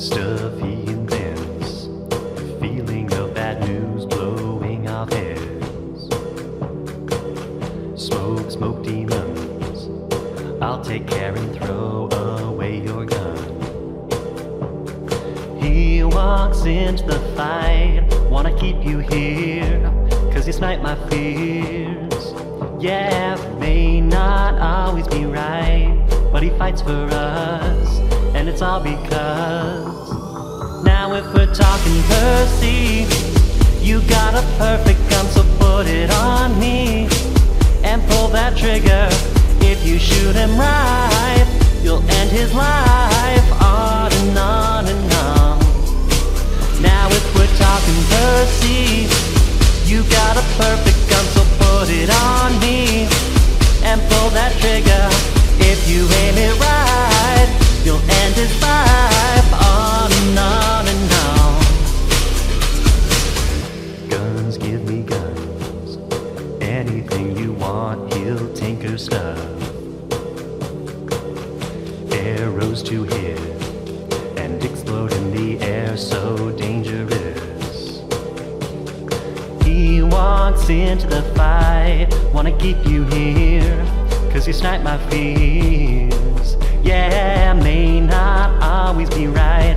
stuffy and dense. Feeling of bad news blowing our heads. Smoke, smoke demons. I'll take care and throw away your gun. He walks into the fight. Wanna keep you here, cause you snipe my fears. Yeah, may not always be right, but he fights for us, and it's all because. Now, if we're talking Percy, you got a perfect gun, so put it on me and pull that trigger. If you shoot him right, you'll end his life life on and on and on. Guns give me guns. Anything you want, he'll tinker stuff. Arrows to hit and explode in the air, so dangerous. He walks into the fight, wanna keep you here, cause you snipe my fears. Yeah, may not always be right,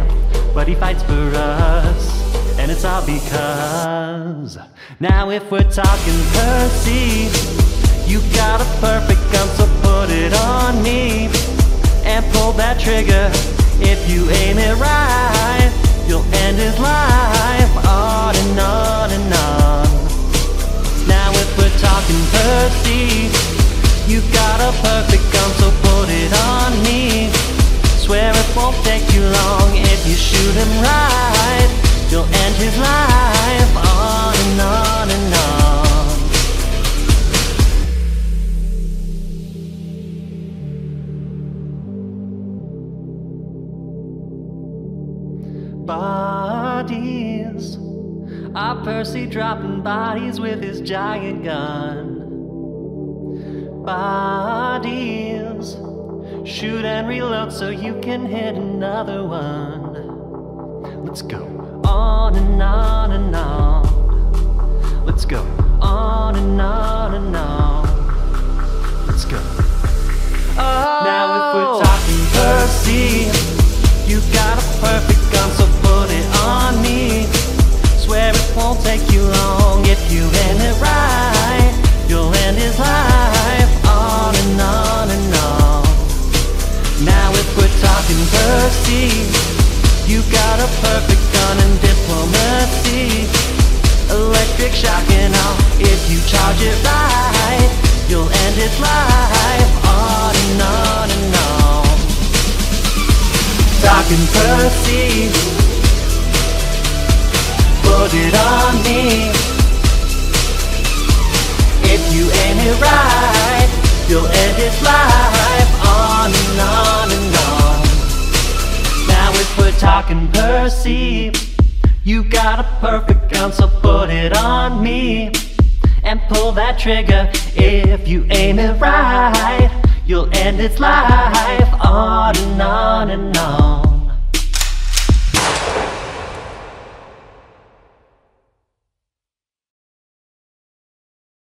but he fights for us, and it's all because. Now, if we're talking Percy, you got a perfect gun, so put it on me and pull that trigger. If you aim it right, you'll end his life on and on and on. Now if we're talking Percy, you got a perfect gun, so put it on me. Swear it won't take you long if you shoot him right. You'll end his life on and on and on. Bodies. Our Percy dropping bodies with his giant gun. Bodies. Shoot and reload so you can hit another one. Let's go on and on and on. Let's go on and on a perfect gun and diplomacy. Electric shock and all, if you charge it right, you'll end its life on and on and on. Talking Percy, put it on me. If you aim it right, you'll end his life talking Percy, you got a perfect gun, so put it on me and pull that trigger. If you aim it right, you'll end its life on and on and on.